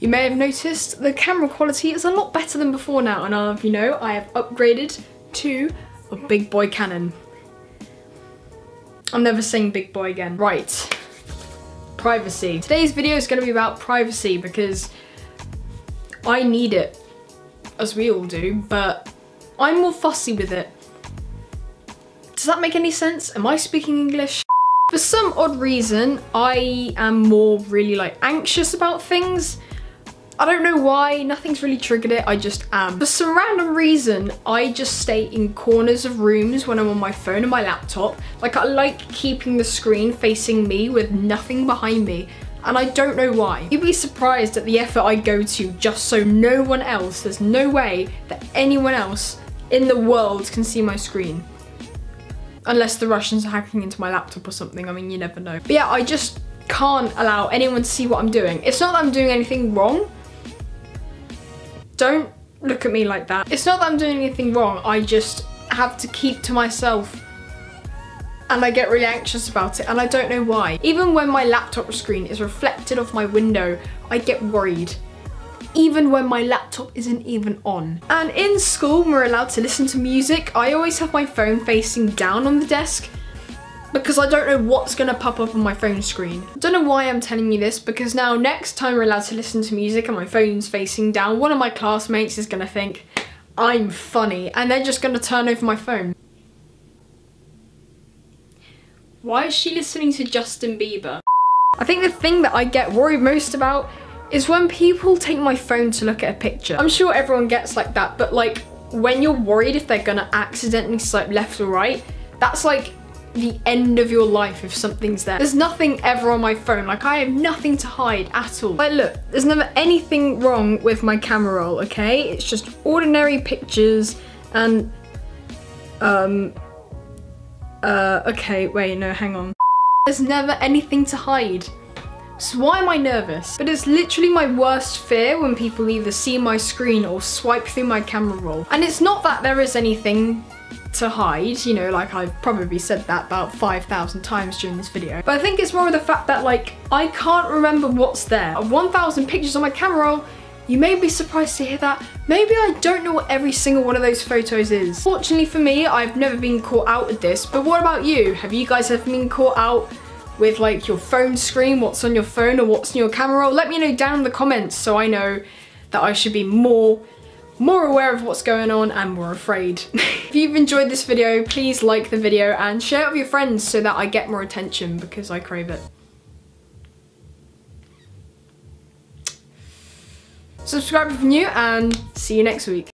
You may have noticed the camera quality is a lot better than before now and uh, you know, I have upgraded to a big boy Canon. I'm never saying big boy again. Right, privacy. Today's video is gonna be about privacy because I need it, as we all do, but I'm more fussy with it. Does that make any sense? Am I speaking English? For some odd reason, I am more really like anxious about things. I don't know why, nothing's really triggered it, I just am. For some random reason, I just stay in corners of rooms when I'm on my phone and my laptop. Like I like keeping the screen facing me with nothing behind me and I don't know why. You'd be surprised at the effort I go to just so no one else, there's no way that anyone else in the world can see my screen. Unless the Russians are hacking into my laptop or something, I mean, you never know. But yeah, I just can't allow anyone to see what I'm doing. It's not that I'm doing anything wrong, don't look at me like that. It's not that I'm doing anything wrong, I just have to keep to myself and I get really anxious about it and I don't know why. Even when my laptop screen is reflected off my window, I get worried. Even when my laptop isn't even on. And in school, when we're allowed to listen to music. I always have my phone facing down on the desk because I don't know what's gonna pop up on my phone screen. I don't know why I'm telling you this because now next time we're allowed to listen to music and my phone's facing down, one of my classmates is gonna think I'm funny and they're just gonna turn over my phone. Why is she listening to Justin Bieber? I think the thing that I get worried most about is when people take my phone to look at a picture. I'm sure everyone gets like that, but like when you're worried if they're gonna accidentally swipe left or right, that's like the end of your life if something's there. There's nothing ever on my phone, like I have nothing to hide at all. Like look, there's never anything wrong with my camera roll, okay? It's just ordinary pictures and, um, uh, okay, wait, no, hang on. There's never anything to hide. So why am I nervous? But it's literally my worst fear when people either see my screen or swipe through my camera roll. And it's not that there is anything to hide, you know, like I've probably said that about 5,000 times during this video. But I think it's more of the fact that like, I can't remember what's there. 1,000 pictures on my camera roll, you may be surprised to hear that. Maybe I don't know what every single one of those photos is. Fortunately for me, I've never been caught out with this, but what about you? Have you guys ever been caught out with like your phone screen, what's on your phone or what's in your camera roll? Let me know down in the comments so I know that I should be more more aware of what's going on and more afraid. if you've enjoyed this video, please like the video and share it with your friends so that I get more attention because I crave it. Subscribe if you're new and see you next week.